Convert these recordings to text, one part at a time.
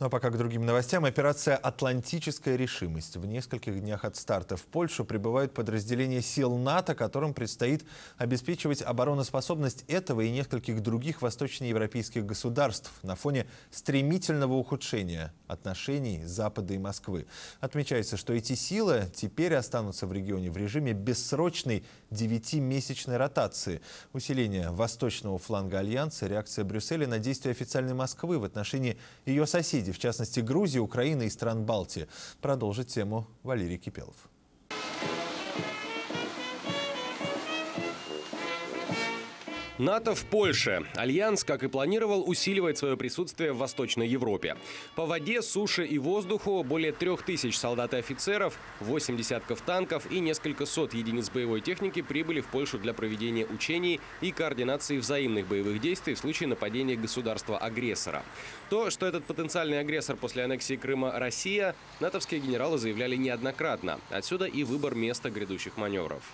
Ну а пока к другим новостям. Операция «Атлантическая решимость». В нескольких днях от старта в Польшу прибывают подразделения сил НАТО, которым предстоит обеспечивать обороноспособность этого и нескольких других восточноевропейских государств на фоне стремительного ухудшения отношений Запада и Москвы. Отмечается, что эти силы теперь останутся в регионе в режиме бессрочной девятимесячной ротации. Усиление восточного фланга Альянса, реакция Брюсселя на действия официальной Москвы в отношении ее соседей соседей, в частности Грузии, Украины и стран Балтии. Продолжит тему Валерий Кипелов. НАТО в Польше. Альянс, как и планировал, усиливает свое присутствие в Восточной Европе. По воде, суше и воздуху более трех тысяч солдат и офицеров, 8 десятков танков и несколько сот единиц боевой техники прибыли в Польшу для проведения учений и координации взаимных боевых действий в случае нападения государства-агрессора. То, что этот потенциальный агрессор после аннексии Крыма Россия, натовские генералы заявляли неоднократно. Отсюда и выбор места грядущих маневров.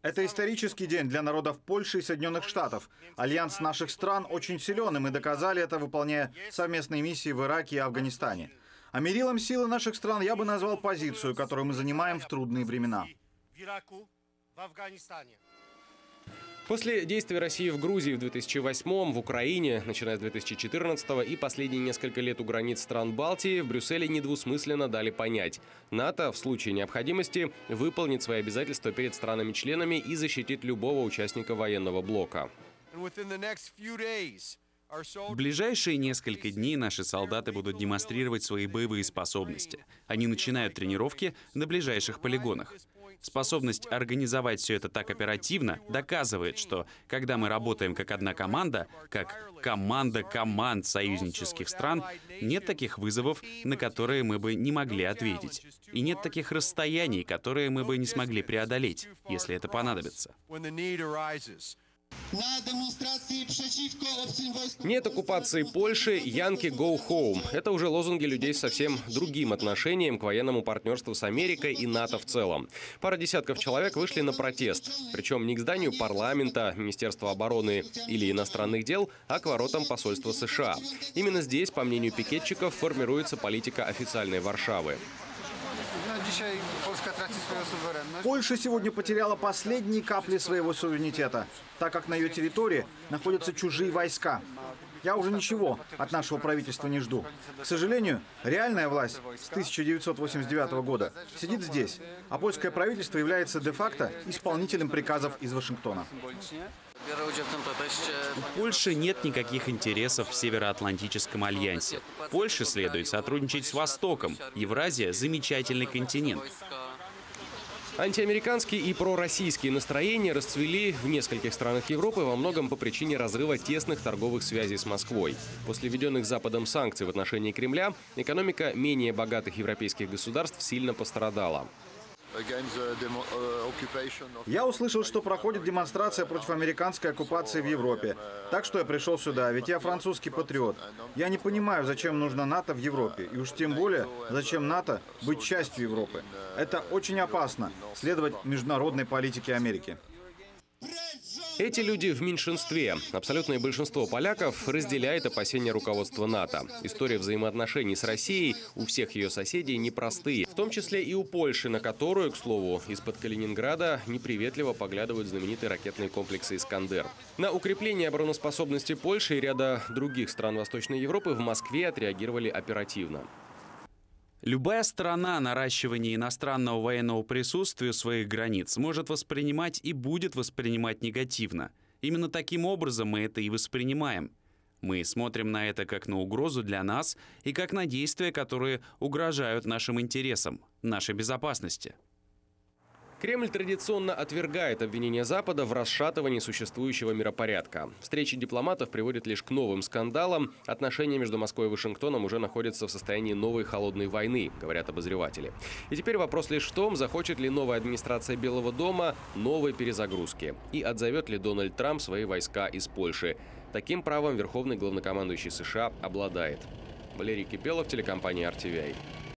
Это исторический день для народов Польши и Соединенных Штатов. Альянс наших стран очень силен, и мы доказали это, выполняя совместные миссии в Ираке и Афганистане. А мерилом силы наших стран я бы назвал позицию, которую мы занимаем в трудные времена. W Iraku, w Afganistanie. После действий России в Грузии в 2008 в Украине, начиная с 2014 и последние несколько лет у границ стран Балтии, в Брюсселе недвусмысленно дали понять. НАТО в случае необходимости выполнит свои обязательства перед странами-членами и защитит любого участника военного блока. В ближайшие несколько дней наши солдаты будут демонстрировать свои боевые способности. Они начинают тренировки на ближайших полигонах. Способность организовать все это так оперативно доказывает, что когда мы работаем как одна команда, как команда команд союзнических стран, нет таких вызовов, на которые мы бы не могли ответить. И нет таких расстояний, которые мы бы не смогли преодолеть, если это понадобится. Нет оккупации Польши, Янки Go Home. Это уже лозунги людей с совсем другим отношением к военному партнерству с Америкой и НАТО в целом. Пара десятков человек вышли на протест. Причем не к зданию парламента, Министерства обороны или иностранных дел, а к воротам посольства США. Именно здесь, по мнению пикетчиков, формируется политика официальной Варшавы. Польша сегодня потеряла последние капли своего суверенитета, так как на ее территории находятся чужие войска. Я уже ничего от нашего правительства не жду. К сожалению, реальная власть с 1989 года сидит здесь, а польское правительство является де-факто исполнителем приказов из Вашингтона. У Польши нет никаких интересов в Североатлантическом альянсе. Польше следует сотрудничать с Востоком. Евразия – замечательный континент. Антиамериканские и пророссийские настроения расцвели в нескольких странах Европы во многом по причине разрыва тесных торговых связей с Москвой. После введенных Западом санкций в отношении Кремля экономика менее богатых европейских государств сильно пострадала. Я услышал, что проходит демонстрация против американской оккупации в Европе. Так что я пришел сюда, ведь я французский патриот. Я не понимаю, зачем нужно НАТО в Европе, и уж тем более, зачем НАТО быть частью Европы. Это очень опасно, следовать международной политике Америки. Эти люди в меньшинстве. Абсолютное большинство поляков разделяет опасения руководства НАТО. История взаимоотношений с Россией у всех ее соседей непростые. В том числе и у Польши, на которую, к слову, из-под Калининграда неприветливо поглядывают знаменитые ракетные комплексы «Искандер». На укрепление обороноспособности Польши и ряда других стран Восточной Европы в Москве отреагировали оперативно. Любая страна наращивание иностранного военного присутствия у своих границ может воспринимать и будет воспринимать негативно. Именно таким образом мы это и воспринимаем. Мы смотрим на это как на угрозу для нас и как на действия, которые угрожают нашим интересам, нашей безопасности. Кремль традиционно отвергает обвинения Запада в расшатывании существующего миропорядка. Встречи дипломатов приводят лишь к новым скандалам. Отношения между Москвой и Вашингтоном уже находятся в состоянии новой холодной войны, говорят обозреватели. И теперь вопрос лишь в том, захочет ли новая администрация Белого дома новой перезагрузки и отзовет ли Дональд Трамп свои войска из Польши. Таким правом верховный главнокомандующий США обладает. Валерий Кипелов, телекомпания RTVI.